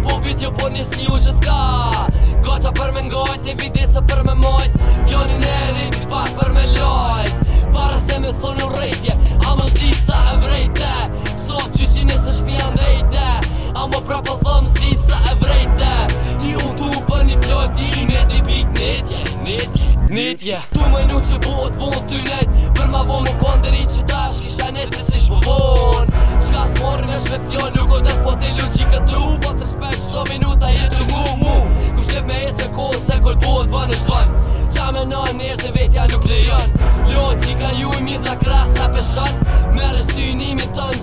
ki bo video po një si u gjithë ka Gota për me ngojt, e se për me mojt Kjoni në erim, pak për me lojt Para se me u rejtje, a më zdi sa e vrejte Sot që që njësë shpi janë A më pra po thomë zdi sa e vrejte I u tu për një pjojt, i me dhe i pik në tje, në Tu më nuk që bo të vonë t'u lejt Për ma vonë më kondër i që ta është kisha të si shpë vonë Qka s'morë me shme fjo nuk o të fote lu të spesh Qo minuta jetë të mu mu Ku shqip me e s'ka kohë se kur bohët vë në shvën Qa me në e njerë që vetja nuk lejon Jo, qika ju i mi za krasa pëshon Me rështu i nimi të